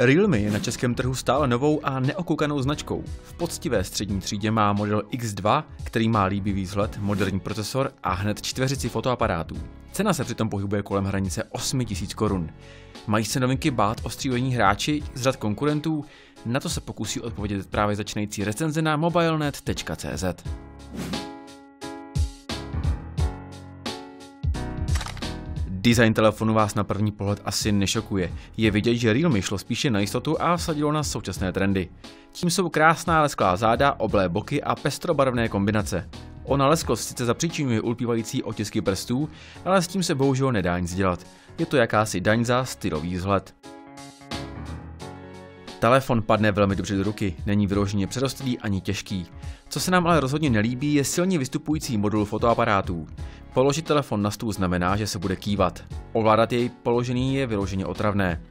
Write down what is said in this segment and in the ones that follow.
Realme je na českém trhu stále novou a neokoukanou značkou. V poctivé střední třídě má model X2, který má líbivý vzhled, moderní procesor a hned čtveřici fotoaparátů. Cena se přitom pohybuje kolem hranice 8000 korun. Mají se novinky bát o střílení hráči z řad konkurentů? Na to se pokusí odpovědět právě začínající recenze na mobilenet.cz. Design telefonu vás na první pohled asi nešokuje. Je vidět, že Realme šlo spíše na jistotu a vsadilo na současné trendy. Tím jsou krásná lesklá záda, oblé boky a pestrobarevné kombinace. Ona leskost sice zapříčinuje ulpívající otisky prstů, ale s tím se bohužel nedá nic dělat. Je to jakási daň za stylový vzhled. Telefon padne velmi dobře do ruky, není vyloženě přerostlý ani těžký. Co se nám ale rozhodně nelíbí, je silně vystupující modul fotoaparátů. Položit telefon na stůl znamená, že se bude kývat. Ovládat jej položený je vyloženě otravné.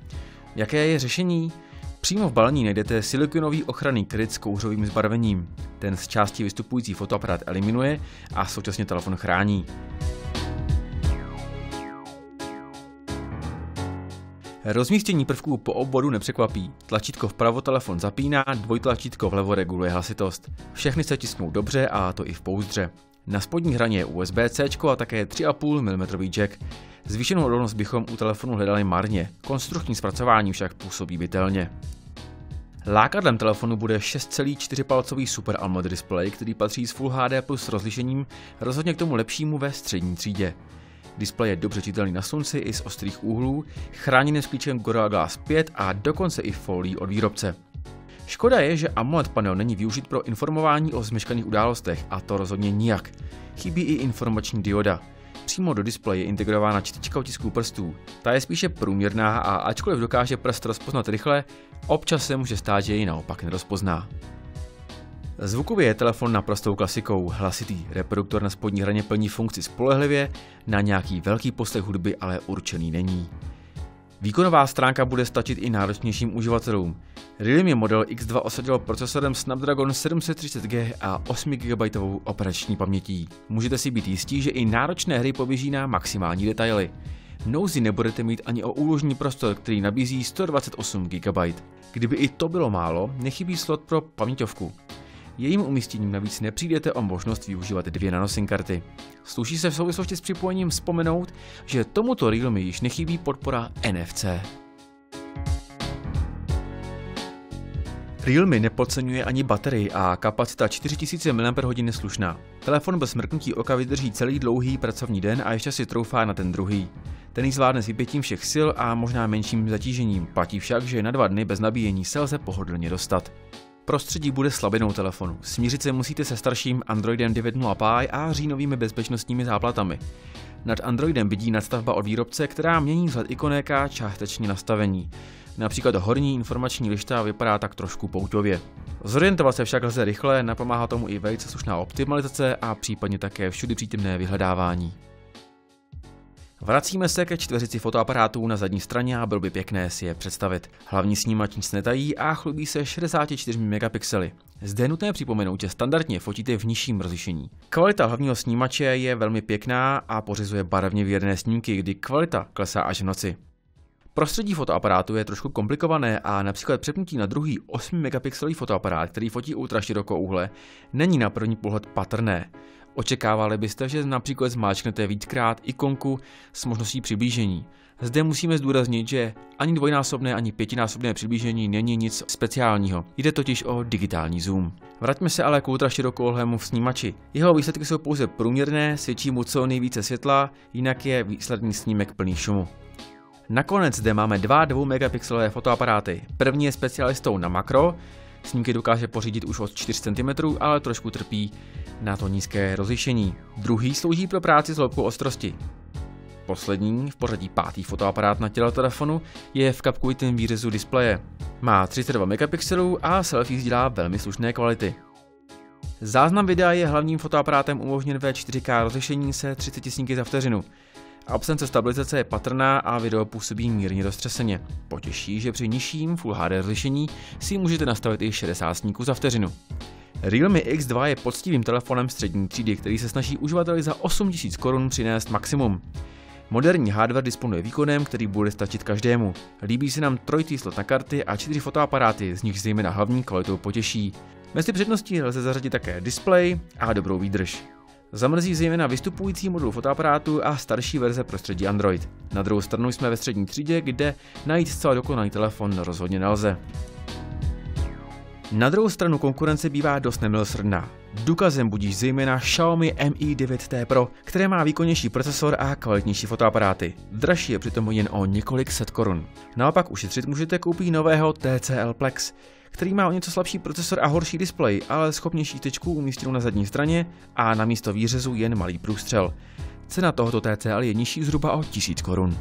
Jaké je řešení? Přímo v balení najdete silikonový ochranný kryt s kouřovým zbarvením. Ten z části vystupující fotoaparát eliminuje a současně telefon chrání. Rozmístění prvků po obvodu nepřekvapí. Tlačítko vpravo telefon zapíná, dvojtlačítko vlevo reguluje hlasitost. Všechny se tisknou dobře a to i v pouzdře. Na spodní hraně je USB-C a také 3,5 mm jack. Zvýšenou odolnost bychom u telefonu hledali marně, konstruktní zpracování však působí bytelně. Lákadlem telefonu bude 6,4 palcový Super AMOLED display, který patří s Full HD plus rozlišením rozhodně k tomu lepšímu ve střední třídě. Displej je dobře čitelný na slunci i z ostrých úhlů, chráněný s klíčem Gorilla Glass 5 a dokonce i folí od výrobce. Škoda je, že AMOLED panel není využit pro informování o zmeškaných událostech a to rozhodně nijak. Chybí i informační dioda. Přímo do displeje je integrována čtyřka otisků prstů. Ta je spíše průměrná a ačkoliv dokáže prst rozpoznat rychle, občas se může stát, že ji naopak nerozpozná. Zvukově je telefon naprostou klasikou. Hlasitý reproduktor na spodní hraně plní funkci spolehlivě, na nějaký velký poslech hudby ale určený není. Výkonová stránka bude stačit i náročnějším uživatelům. Realme model X2 osadil procesorem Snapdragon 730G a 8 GB operační pamětí. Můžete si být jistí, že i náročné hry poběží na maximální detaily. Nouzi nebudete mít ani o úložní prostor, který nabízí 128 GB. Kdyby i to bylo málo, nechybí slot pro paměťovku. Jejím umístěním navíc nepřijdete o možnost využívat dvě nanoSIM karty. Sluší se v souvislosti s připojením vzpomenout, že tomuto Realme již nechybí podpora NFC. Realme nepodceňuje ani baterii a kapacita 4000 mAh je slušná. Telefon bez mrknutí oka vydrží celý dlouhý pracovní den a ještě si troufá na ten druhý. Ten ji zvládne s vypětím všech sil a možná menším zatížením, platí však, že na dva dny bez nabíjení se lze pohodlně dostat. Prostředí bude slabinou telefonu. Smířit se musíte se starším Androidem 9.0 Pie a říjnovými bezpečnostními záplatami. Nad Androidem vidí nadstavba od výrobce, která mění vzhled ikonek a částečně nastavení. Například horní informační lišta vypadá tak trošku pouťově. Zorientovat se však lze rychle, napomáhá tomu i velice slušná optimalizace a případně také všudy přítomné vyhledávání. Vracíme se ke čtveřici fotoaparátů na zadní straně a bylo by pěkné si je představit. Hlavní snímač nic netají a chlubí se 64 megapixely. Zde je nutné připomenout, že standardně fotíte v nižším rozlišení. Kvalita hlavního snímače je velmi pěkná a pořizuje barevně věrné snímky, kdy kvalita klesá až v noci. Prostředí fotoaparátu je trošku komplikované a například přepnutí na druhý 8 megapixelový fotoaparát, který fotí ultra širokouhle, není na první pohled patrné. Očekávali byste, že například zmáčknete víckrát ikonku s možností přiblížení. Zde musíme zdůraznit, že ani dvojnásobné, ani pětinásobné přiblížení není nic speciálního. Jde totiž o digitální zoom. Vraťme se ale k ultraširokouhlému snímači. Jeho výsledky jsou pouze průměrné, svědčí mu co nejvíce světla, jinak je výsledný snímek plný šumu. Nakonec zde máme dva 2 megapixelové fotoaparáty. První je specialistou na makro, snímky dokáže pořídit už od 4 cm, ale trošku trpí na to nízké rozlišení. Druhý slouží pro práci s hloubkou ostrosti. Poslední, v pořadí pátý fotoaparát na těle telefonu, je v kapkovitém výřezu displeje. Má 32 megapixelů a selfie dělá velmi slušné kvality. Záznam videa je hlavním fotoaparátem umožněn ve 4K rozlišení se 30 snímky za vteřinu. Absence stabilizace je patrná a video působí mírně roztřeseně. Potěší, že při nižším Full HD rozlišení si můžete nastavit i 60 snímků za vteřinu. Realme X2 je poctivým telefonem střední třídy, který se snaží uživateli za 8000 korun přinést maximum. Moderní hardware disponuje výkonem, který bude stačit každému. Líbí se nám trojitý slot na karty a čtyři fotoaparáty, z nich zejména hlavní kvalitou potěší. Mezi předností lze zařadit také display a dobrou výdrž. Zamrzí zejména vystupující modul fotoaparátu a starší verze prostředí Android. Na druhou stranu jsme ve střední třídě, kde najít zcela dokonalý telefon rozhodně nelze. Na druhou stranu konkurence bývá dost nemilosrdná. Důkazem budíš zejména Xiaomi Mi 9T Pro, které má výkonnější procesor a kvalitnější fotoaparáty. Dražší je přitom jen o několik set korun. Naopak ušetřit můžete koupit nového TCL Plex, který má o něco slabší procesor a horší displej, ale schopnější tečku umístěnou na zadní straně a na místo výřezu jen malý průstřel. Cena tohoto TCL je nižší zhruba o 1000 korun.